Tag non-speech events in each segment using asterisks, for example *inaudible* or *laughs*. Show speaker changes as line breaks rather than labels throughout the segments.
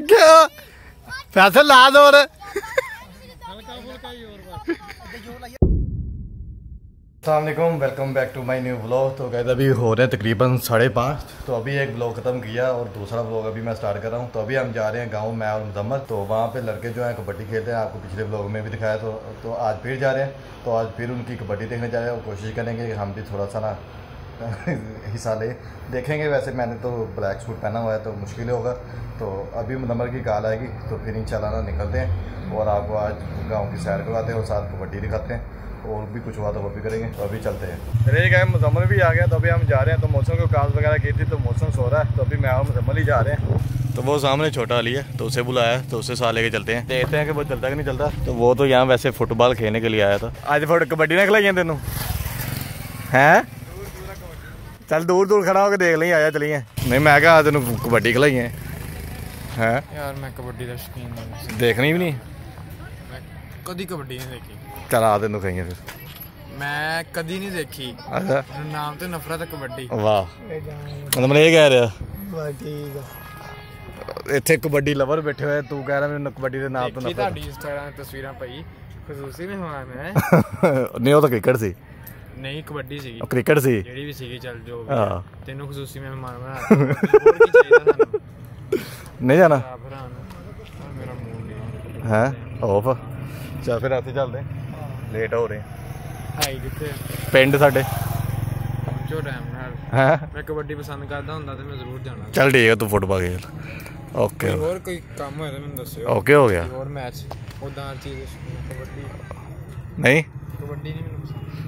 کیا فیصل لا دو اور السلام علیکم welcome back to my new vlog تو کہتے ابھی ہو رہے ہیں تقریباً ساڑھے پانچ تو ابھی ایک بلاگ ختم کیا اور دوسرا بلاگ ابھی میں سٹارٹ کر رہا ہوں تو ابھی ہم جا رہے ہیں گاؤں میں اور مذمت تو وہاں پہ لڑکے جو ہیں کبڈی کھیلتے ہیں آپ کو پچھلے بلاگ میں بھی دکھایا تو تو آج پھر جا رہے ہیں تو آج پھر ان کی کبڈی دیکھنے جا رہے ہیں اور کوشش کریں گے کہ ہم بھی تھوڑا سا نا *laughs* حصہ لے۔ دیکھیں گے ویسے میں نے تو بلیک سوٹ پہنا ہوا ہے تو مشکل ہوگا۔ تو ابھی نمبر کی کال آئے گی تو پھر ان شاء اللہ نکلتے ہیں۔ اور آپ کو آج گاؤں کی سیر کرواتے ہیں اور ساتھ کبڈی دکھاتے ہیں۔ اور بھی کچھ ہوا تو وہ بھی کریں گے۔ تو ابھی چلتے ہیں۔ رہی گئے مزمل بھی آ گیا۔ تو ابھی ہم جا رہے ہیں۔ تو موسم کو کال وغیرہ کی تھی تو موسم سو رہا ہے۔ تو ابھی میں اور مزمل ہی جا رہے ہیں۔ تو وہ سامنے چھوٹا علی ہے تو اسے بلایا تو اسے ساتھ لے کے چلتے ہیں۔ دیکھتے ہیں کہ وہ چلتا کہ نہیں چلتا۔ تو وہ تو یہاں ویسے فٹ بال کھیلنے کے لیے آیا تھا۔ آج فٹ کبڈی نہ کھلائی تینوں۔ ہیں؟ ਚੱਲ ਦੂਰ ਦੂਰ ਖੜਾ ਹੋ ਕੇ ਦੇਖ ਲਈ ਆਇਆ ਚਲੀਏ। ਨਹੀਂ ਮੈਂ ਕਿਹਾ ਤੈਨੂੰ ਕਬੱਡੀ ਖਲਾਈ ਹੈ? ਹੈ
ਯਾਰ ਮੈਂ ਕਬੱਡੀ ਦਾ ਸ਼ੌਕੀਨ ਨਹੀਂ
ਦੇਖਣੀ ਵੀ ਨਹੀਂ?
ਮੈਂ ਕਦੀ ਕਬੱਡੀ ਨਹੀਂ ਦੇਖੀ।
ਚਲ ਆ ਤੈਨੂੰ ਖਾਈਏ ਫਿਰ।
ਮੈਂ ਕਦੀ ਨਹੀਂ ਦੇਖੀ।
ਅੱਛਾ।
ਨਾਮ ਤੇ ਨਫ਼ਰਤ ਹੈ ਕਬੱਡੀ।
ਵਾਹ। ਮਤਲਬ ਇਹ ਕਹਿ ਰਿਹਾ।
ਠੀਕ
ਇੱਥੇ ਕਬੱਡੀ ਲਵਰ ਬੈਠੇ ਹੋਏ ਤੂੰ ਕਹਿ ਰਿਹਾ ਮੈਨੂੰ ਕਬੱਡੀ ਦੇ ਨਾਮ ਤੋਂ ਨਫ਼ਰਤ
ਤੁਹਾਡੀ ਇੰਸਟਾਗ੍ਰਾਮ ਤੇ ਤਸਵੀਰਾਂ ਪਈ। ਖਸੂਸੀ ਮਹਿਮਾਨ ਮੈਂ *laughs*
ਨਹੀਂ ਉਹ ਤਾਂ ਕ੍ਰਿਕਟ ਸੀ।
ਨਹੀਂ ਕਬੱਡੀ ਸੀਗੀ।
ਉਹ ਕ੍ਰਿਕਟ ਸੀ?
ਜਿਹੜੀ ਵੀ ਸੀਗੀ ਚੱਲ ਜੋ ਵੀ
ਹਾਂ।
ਤੈਨੂੰ ਖਸੂਸੀ ਬਣਾ। *laughs* ਹੋਰ ਕੀ ਚਾਹੀਦਾ ਸਾਨੂੰ?
ਨਹੀਂ ਜਾਣਾ?
ਮੇਰਾ ਮੂਡ ਨਹੀਂ
ਹੈ? ਆਫ ਚਲ ਫਿਰ ਇੱਥੇ ਚੱਲਦੇ। ਲੇਟ ਹੋ ਰਹੇ।
ਹਾਈ ਕਿੱਥੇ?
ਪਿੰਡ ਸਾਡੇ।
ਪਹੁੰਚੋ ਟਾਈਮ ਨਾਲ।
ਹੈ?
ਮੈਂ ਕਬੱਡੀ ਪਸੰਦ ਕਰਦਾ ਹੁੰਦਾ ਤੇ ਮੈਂ ਜ਼ਰੂਰ ਜਾਣਾ।
ਚੱਲ ਠੀਕ ਹੈ ਤੂੰ ਫੁੱਟਬਾਲ ਖੇਲ ਓਕੇ
ਹੋਰ ਕੋਈ ਕੰਮ ਹੋਇਆ ਤਾਂ ਮੈਨੂੰ ਦੱਸਿਓ।
ਓਕੇ ਹੋ ਗਿਆ।
ਹੋਰ ਮੈਚ ਉਦਾਂ ਚੀਜ਼ ਕਬੱਡੀ।
ਨਹੀਂ?
ਕਬੱਡੀ ਨਹੀਂ ਮੈਨੂੰ ਪਸੰਦ।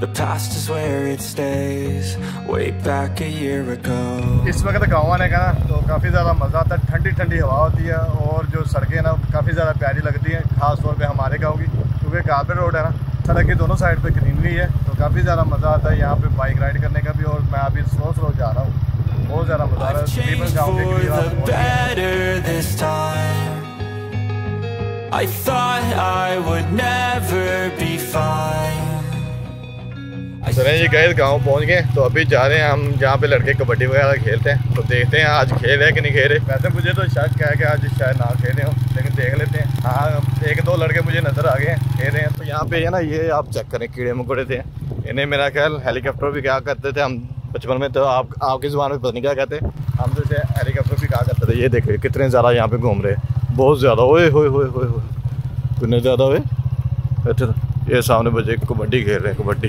The past is where it stays. Way back a year ago.
اس وقت گاؤں آنے کا تو کافی زیادہ مزہ آتا ہے۔ ٹھنڈی ٹھنڈی ہوا ہوتی ہے اور جو سڑکیں نا کافی زیادہ پیاری لگتی ہیں۔ خاص طور پہ ہمارے گاؤں کی کیونکہ کارپیٹ روڈ ہے نا۔ سڑک کی دونوں سائڈ پہ گرینری ہے۔ تو کافی زیادہ مزہ آتا ہے یہاں پہ بائک رائڈ کرنے کا بھی اور میں
ابھی
سو سو
جا
رہا ہوں۔
بہت
زیادہ
مزہ
آ رہا ہے۔
better this time. I thought I would never be fine.
سر جی گئے گاؤں پہنچ گئے۔ تو ابھی جا رہے ہیں ہم، جہاں پہ لڑکے کبڈی وغیرہ کھیلتے ہیں۔ تو دیکھتے ہیں آج کھیل ہے کہ نہیں کھیل رہے ویسے مجھے تو شک ہے کہ آج شاید نہ کھیلے ہوں لیکن دیکھ لیتے ہیں۔ ہاں ایک دو لڑکے مجھے نظر آ گئے ہیں، کھیل رہے ہیں۔ تو یہاں پہ ہے نا، یہ آپ چیک کریں، کیڑے مکوڑے تھے۔ انہیں میرا خیال ہیلی کاپٹر بھی کیا کرتے تھے۔ ہم بچپن میں تو آپ آپ کی زبان میں پتہ نہیں کیا کہتے۔ ہم تو اسے ہیلی کاپٹر بھی کہا کرتے تھے۔ یہ دیکھے کتنے زیادہ یہاں پہ گھوم رہے بہت زیادہ۔ ہوئے ہوئے ہوئے ہوئے ہوئے۔ کتنے زیادہ ہوئے؟ اچھا یہ سامنے بچے کبڈی کھیل رہے ہیں، کبڈی۔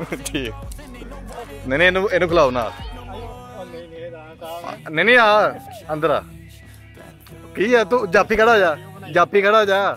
ਠੀਕ ਨਹੀਂ ਨਹੀਂ ਇਹਨੂੰ ਇਹਨੂੰ ਖਿਲਾਓ ਨਾਲ ਨਹੀਂ ਨਹੀਂ ਆ ਅੰਦਰ ਆ ਕੀ
ਆ ਤੂੰ ਜਾਫੀ ਖੜਾ ਹੋ ਜਾ ਜਾਫੀ ਖੜਾ ਹੋ ਜਾ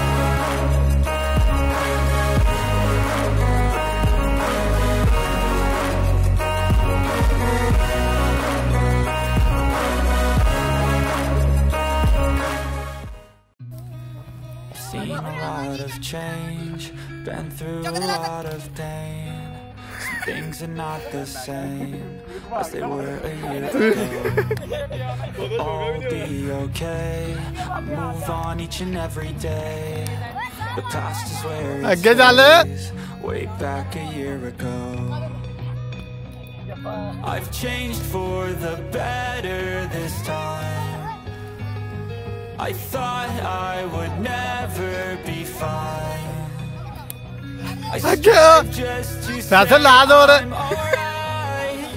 change Been through a lot of pain. Some things are not the same As they were a year *laughs* ago. I'll be okay. I move on each and every day. The past is where Way back a year ago. I've changed for the better this time. I thought I would never be fine. I just
That's a lot.
I'm alright.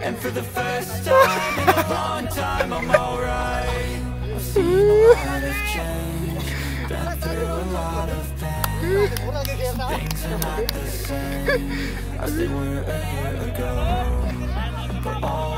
And for the first time in a long time, I'm alright. I've seen a lot of change, been through a lot of pain. Things are not the same as they were a year ago. But all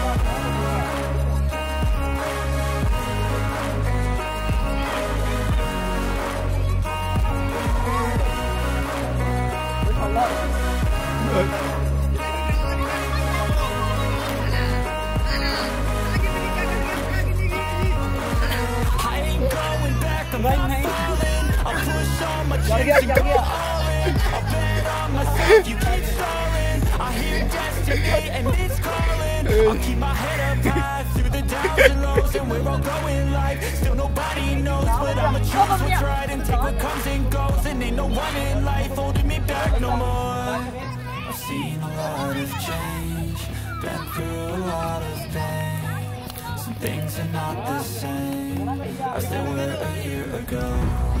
You keep stalling. I hear destiny and it's calling. I'll keep my head up high through the downs and lows, and we're all going live. Still nobody knows, but I'ma choose what's right and take what comes and goes. And ain't no one in life holding me back no more. I've seen a lot of change, been through a lot of pain. Some things are not the same as they were a year ago.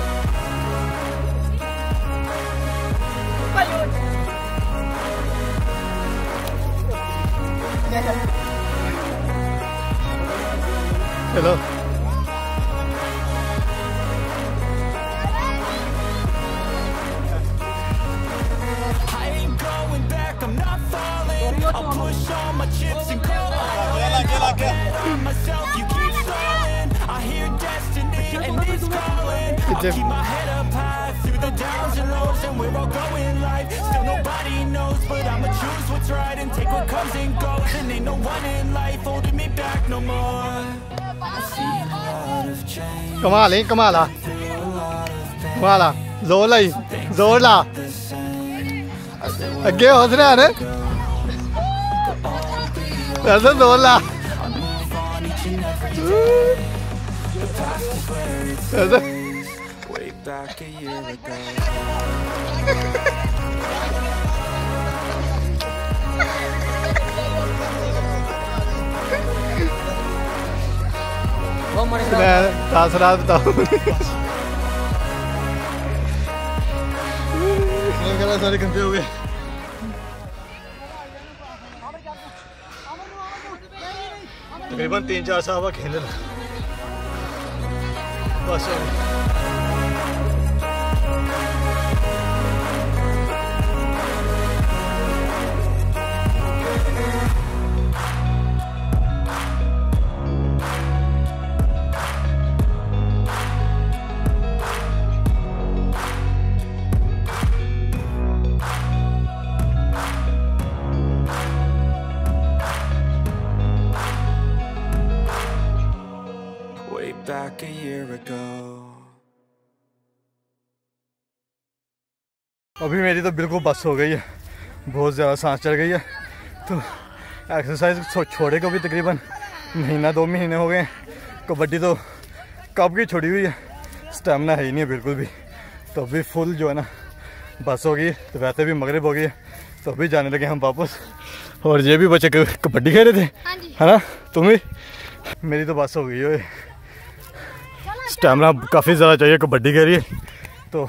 Jim.
Kamal eh, Kamal ah. Kamal ah. Zor la, zor la. Agge hos raha hai na. That's zor la. That's back a year ago.
میں تاثرات بتاؤں سارے ہو گئے
تقریباً تین چار صاحبہ کھیل
بس ابھی میری تو بالکل بس ہو گئی ہے۔ بہت زیادہ سانس چڑھ گئی ہے۔ تو ایکسرسائز چھوڑے کو بھی تقریباً مہینہ دو مہینے ہو گئے ہیں۔ کبڈی تو کب کی چھوڑی ہوئی ہے۔ اسٹیمنا ہے ہی نہیں ہے بالکل بھی۔ تو ابھی فل جو ہے نا بس ہو گئی ہے۔ تو ویسے بھی مغرب ہو گئی ہے۔ تو ابھی جانے لگے ہم واپس۔ اور یہ بھی بچے کبڈی کھیلے رہے تھے۔
ہاں جی۔
ہے نا؟ تم بھی؟ میری تو بس ہو گئی ہے۔ اسٹیمنا اچھا۔ کافی زیادہ چاہیے کبڈی کھیلیے تو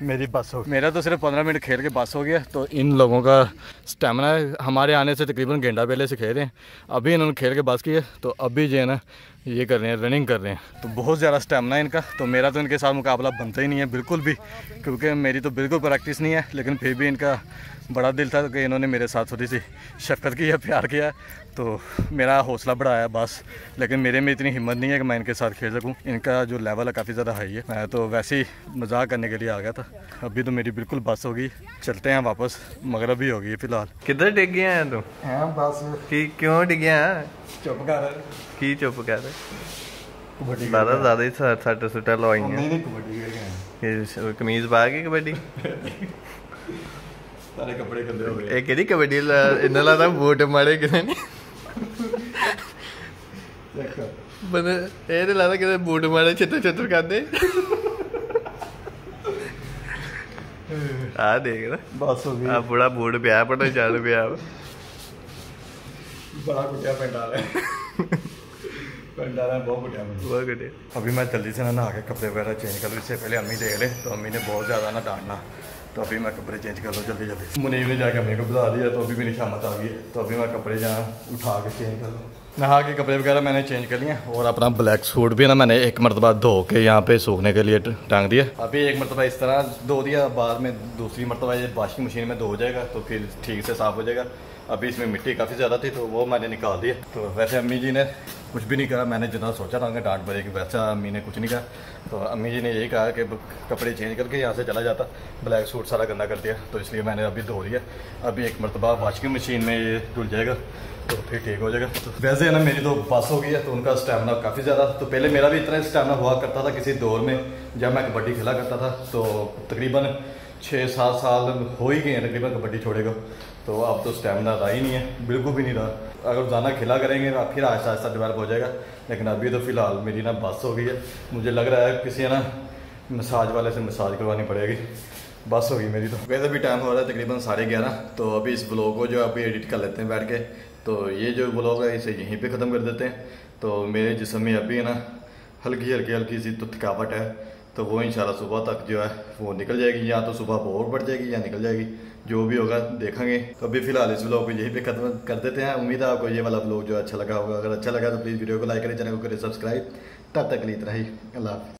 میری بس ہو میرا تو صرف پندرہ منٹ کھیل کے بس ہو گیا، تو ان لوگوں کا اسٹیمنا ہمارے آنے سے تقریباً گھنٹہ پہلے سے کھیل رہے ہیں۔ ابھی انہوں نے کھیل کے بس کی ہے، تو ابھی جو ہے نا یہ کر رہے ہیں رننگ کر رہے ہیں۔ تو بہت زیادہ اسٹیمنا ہے ان کا۔ تو میرا تو ان کے ساتھ مقابلہ بنتا ہی نہیں ہے بالکل بھی۔ کیونکہ میری تو بالکل پریکٹس نہیں ہے لیکن پھر بھی ان کا بڑا دل تھا کہ انہوں نے میرے ساتھ تھوڑی سی شفقت کی ہے پیار کیا۔ ہے تو میرا حوصلہ بڑھایا بس۔ لیکن میرے میں اتنی ہمت نہیں ہے کہ میں ان کے ساتھ کھیل سکوں۔ ان کا جو لیول ہے کافی زیادہ ہائی ہے۔ میں تو ویسے ہی مزاق کرنے کے لیے آ گیا تھا۔ ابھی تو میری بالکل بس ہوگی چلتے ہیں واپس۔ مغرب ہی ہوگی فی الحال۔
کدھر ڈگ گیا ہیں تم
ہاں، بس۔
کیوں ڈگیا
چپ کر۔
کی چپ کر؟
ਕਬੱਡੀ
ਦਾਦਾ ਜ਼ਿਆਦਾ ਹੀ ਸੱਟ ਸੁੱਟਾ ਲਵਾਈਆਂ।
ਨਹੀਂ ਨਹੀਂ
ਕਬੱਡੀ ਖੇਡਿਆ ਕਮੀਜ਼ ਪਾ ਕੇ ਕਬੱਡੀ?
ਸਾਰੇ ਕੱਪੜੇ ਗੰਦੇ ਹੋ ਗਏ।
ਇਹ ਕਿਹੜੀ ਕਬੱਡੀ ਇਹਨਾਂ ਲਾਦਾ ਬੂਟ ਮਾਰੇ ਕਿਸੇ ਨੇ। ਦੇਖ ਬੰਦੇ ਇਹ ਲਾਦਾ ਕਿਸੇ ਬੂਟ ਮਾਰੇ ਛਿੱਤਰ ਛਿੱਤਰ ਕਰਦੇ ਆ ਦੇਖ ਨਾ।
ਬਸ ਹੋ ਗਈ।
ਆ ਬੁੜਾ ਬੂਟ ਪਿਆ ਪਟਾ ਚੱਲ ਪਿਆ।
ਬੜਾ ਕੁੱਟਿਆ ਪਿੰਡ ਵਾਲੇ بہت ابھی میں جلدی سے نہ کے کپڑے وغیرہ چینج کر لوں اس سے پہلے امی دیکھ لے تو امی نے بہت زیادہ نہ ڈانٹنا تو ابھی میں کپڑے چینج کر لوں جلدی جلدی منی نے جا کے امی کو بتا دیا تو ابھی میری شامت آ گئی تو ابھی میں کپڑے جہاں اٹھا کے چینج کر لوں نہا کے کپڑے وغیرہ میں نے چینج کر لیے اور اپنا بلیک سوٹ بھی نا میں نے ایک مرتبہ دھو کے یہاں پہ سوکھنے کے لیے ٹانگ دیا ابھی ایک مرتبہ اس طرح دھو دیا بعد میں دوسری مرتبہ یہ واشنگ مشین میں دھو جائے گا تو پھر ٹھیک سے صاف ہو جائے گا ابھی اس میں مٹی کافی زیادہ تھی تو وہ میں نے نکال دیا تو ویسے امی جی نے کچھ بھی نہیں کرا میں نے جتنا سوچا تھا کہ ڈانٹ پڑے گی، ویسا امی نے کچھ نہیں کہا۔ تو امی جی نے یہی کہا کہ کپڑے چینج کر کے یہاں سے چلا جاتا، بلیک سوٹ سارا گندا کر دیا۔ تو اس لیے میں نے ابھی دھو دیا ابھی ایک مرتبہ واشنگ مشین میں یہ دھل جائے گا تو پھر ٹھیک ہو جائے گا۔ تو ویسے ہے نا، میری تو پاس ہو گئی ہے تو ان کا اسٹیمنا کافی زیادہ۔ تو پہلے میرا بھی اتنا اسٹیمنا ہوا کرتا تھا کسی دور میں، جب میں کبڈی کھیلا کرتا تھا۔ تو تقریباً چھ سات سال ہو ہی گئے ہیں تقریباً کبڈی چھوڑے گا تو اب تو اسٹیمنا رہا ہی نہیں ہے، بالکل بھی نہیں رہا۔ اگر روزانہ کھیلا کریں گے، پھر آہستہ آہستہ ڈیولپ ہو جائے گا۔ لیکن ابھی تو فی الحال میری نا بس ہو گئی ہے۔ مجھے لگ رہا ہے کسی ہے نا مساج والے سے مساج کروانی پڑے گی۔ بس ہوگی میری تو۔ ویسے بھی ٹائم ہو رہا ہے تقریباً ساڑھے گیارہ۔ تو ابھی اس بلاگ کو جو ہے ابھی ایڈٹ کر لیتے ہیں بیٹھ کے۔ تو یہ جو بلاگ ہے، اسے یہیں پہ ختم کر دیتے ہیں۔ تو میرے جسم میں ابھی ہے نا ہلکی ہلکی ہلکی سی تو تھکاوٹ ہے۔ تو وہ انشاءاللہ صبح تک جو ہے وہ نکل جائے گی، یا تو صبح بہت بڑھ جائے گی یا نکل جائے گی، جو بھی ہوگا دیکھیں گے۔ تو ابھی فی الحال اس بلاگ کو یہی پہ ختم کر دیتے ہیں۔ امید ہے آپ کو یہ والا بلاگ جو ہے اچھا لگا ہوگا۔ اگر اچھا لگا تو پلیز ویڈیو کو لائک کریں، چینل کو کریں سبسکرائب تب تک لیت رہی اللہ حافظ۔